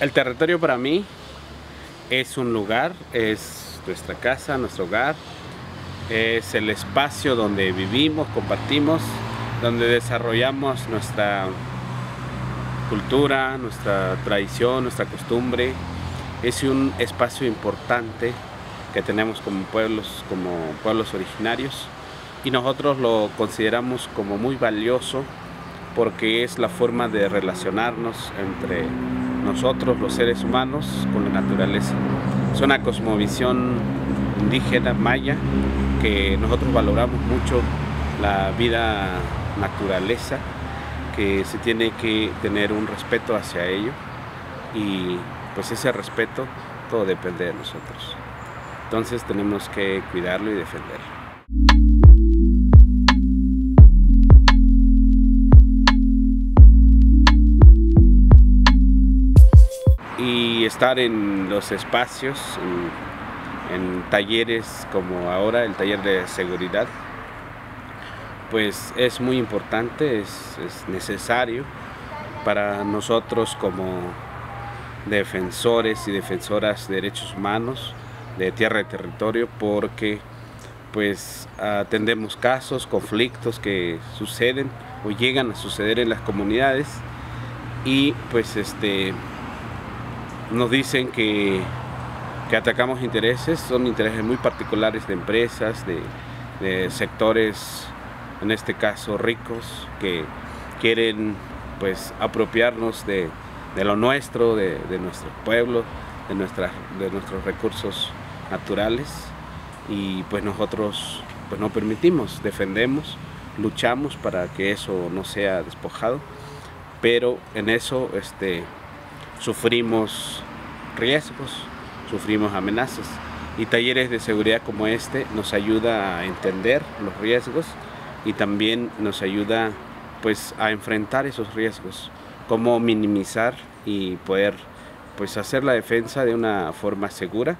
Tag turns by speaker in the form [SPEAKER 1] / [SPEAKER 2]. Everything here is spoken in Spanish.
[SPEAKER 1] El territorio para mí es un lugar, es nuestra casa, nuestro hogar, es el espacio donde vivimos, compartimos, donde desarrollamos nuestra cultura, nuestra tradición, nuestra costumbre. Es un espacio importante que tenemos como pueblos, como pueblos originarios y nosotros lo consideramos como muy valioso porque es la forma de relacionarnos entre nosotros los seres humanos con la naturaleza. Es una cosmovisión indígena, maya, que nosotros valoramos mucho la vida naturaleza, que se tiene que tener un respeto hacia ello y pues ese respeto todo depende de nosotros. Entonces tenemos que cuidarlo y defenderlo. Estar en los espacios, en, talleres como ahora, el taller de seguridad, pues es muy importante, es, necesario para nosotros como defensores y defensoras de derechos humanos de tierra y territorio porque pues atendemos casos, conflictos que suceden o llegan a suceder en las comunidades y pues este nos dicen que, atacamos intereses, son intereses muy particulares de empresas, de, sectores, en este caso ricos, que quieren pues apropiarnos de, lo nuestro, de, nuestro pueblo, de, de nuestros recursos naturales. Y pues nosotros pues no permitimos, defendemos, luchamos para que eso no sea despojado, pero en eso este, sufrimos riesgos, sufrimos amenazas y talleres de seguridad como este nos ayuda a entender los riesgos y también nos ayuda pues a enfrentar esos riesgos, cómo minimizar y poder pues hacer la defensa de una forma segura.